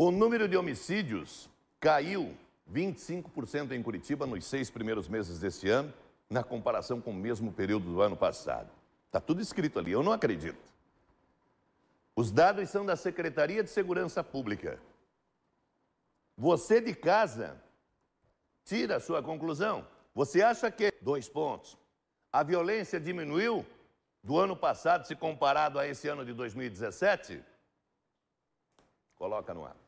O número de homicídios caiu 25% em Curitiba nos seis primeiros meses deste ano, na comparação com o mesmo período do ano passado. Está tudo escrito ali, eu não acredito. Os dados são da Secretaria de Segurança Pública. Você de casa, tira a sua conclusão. Você acha que, dois pontos, a violência diminuiu do ano passado se comparado a esse ano de 2017? Coloca no ar.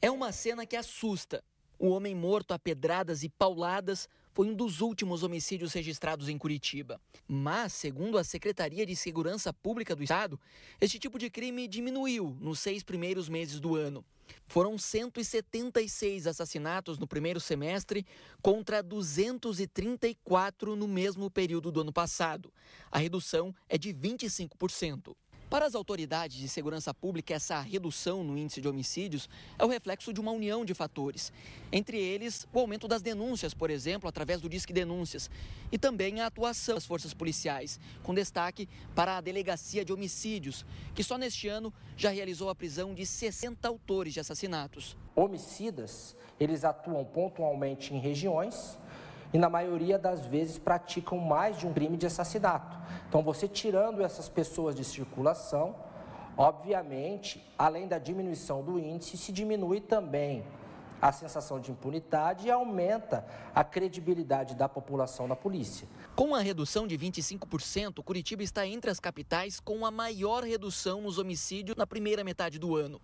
É uma cena que assusta. O homem morto a pedradas e pauladas foi um dos últimos homicídios registrados em Curitiba. Mas, segundo a Secretaria de Segurança Pública do Estado, este tipo de crime diminuiu nos seis primeiros meses do ano. Foram 176 assassinatos no primeiro semestre contra 234 no mesmo período do ano passado. A redução é de 25%. Para as autoridades de segurança pública, essa redução no índice de homicídios é o reflexo de uma união de fatores. Entre eles, o aumento das denúncias, por exemplo, através do Disque Denúncias, e também a atuação das forças policiais, com destaque para a Delegacia de Homicídios, que só neste ano já realizou a prisão de 60 autores de assassinatos. Homicidas, eles atuam pontualmente em regiões e na maioria das vezes praticam mais de um crime de assassinato. Então, você tirando essas pessoas de circulação, obviamente, além da diminuição do índice, se diminui também a sensação de impunidade e aumenta a credibilidade da população na polícia. Com a redução de 25%, Curitiba está entre as capitais com a maior redução nos homicídios na primeira metade do ano.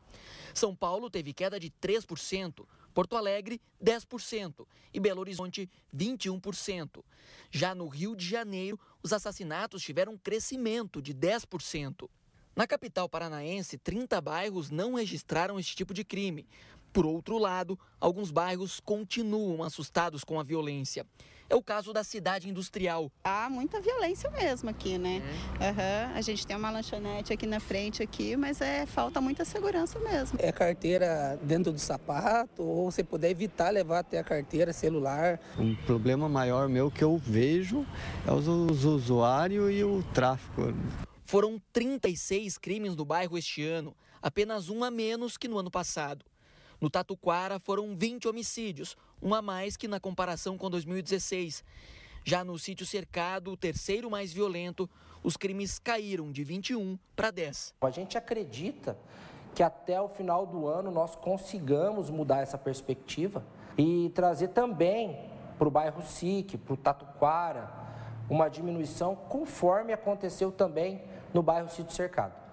São Paulo teve queda de 3%, Porto Alegre, 10% e Belo Horizonte, 21%. Já no Rio de Janeiro, os assassinatos tiveram um crescimento de 10%. Na capital paranaense, 30 bairros não registraram esse tipo de crime. Por outro lado, alguns bairros continuam assustados com a violência. É o caso da cidade industrial. Há muita violência mesmo aqui, né? Uhum. A gente tem uma lanchonete aqui na frente aqui, mas é falta muita segurança mesmo. É carteira dentro do sapato, ou você puder evitar levar até a carteira, celular. Um problema maior meu que eu vejo é os, os usuários e o tráfico. Foram 36 crimes no bairro este ano, apenas um a menos que no ano passado. No Tatuquara foram 20 homicídios, um a mais que na comparação com 2016. Já no sítio cercado, o terceiro mais violento, os crimes caíram de 21 para 10. A gente acredita que até o final do ano nós consigamos mudar essa perspectiva e trazer também para o bairro SIC, para o Tatuquara, uma diminuição conforme aconteceu também no bairro Sítio Cercado.